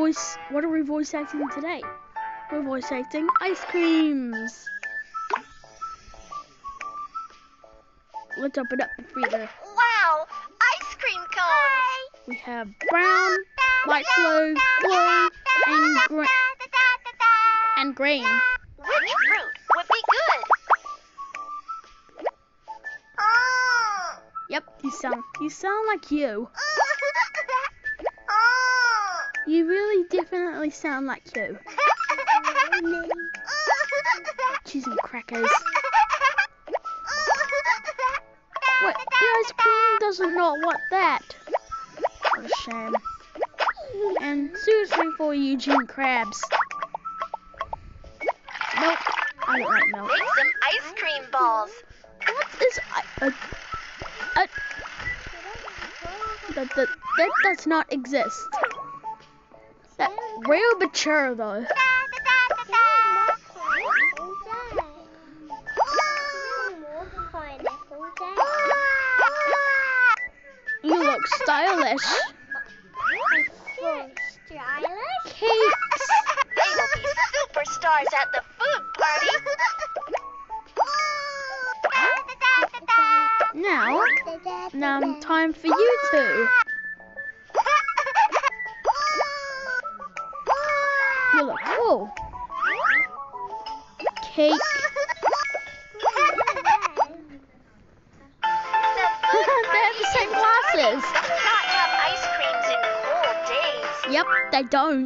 voice? What are we voice acting today? We're voice acting ice creams. Let's open up the freezer. Wow, ice cream cones. We have brown, light blue, blue, and green. And green. Which fruit would be good? Yep, you sound you sound like you. You really definitely sound like you. Cheese and crackers. The ice cream doesn't not want that. What a shame. And seriously for Eugene Krabs. Milk. I don't like milk. Make some ice cream balls. What is I- a, a, that, that, that does not exist. That mm-hmm. real mature though. You look stylish. Cakes. They will be superstars at the food party. Now, now time for you two. You look cool. Cake. they have the same glasses. Not have ice creams in cold days. Yep, they don't.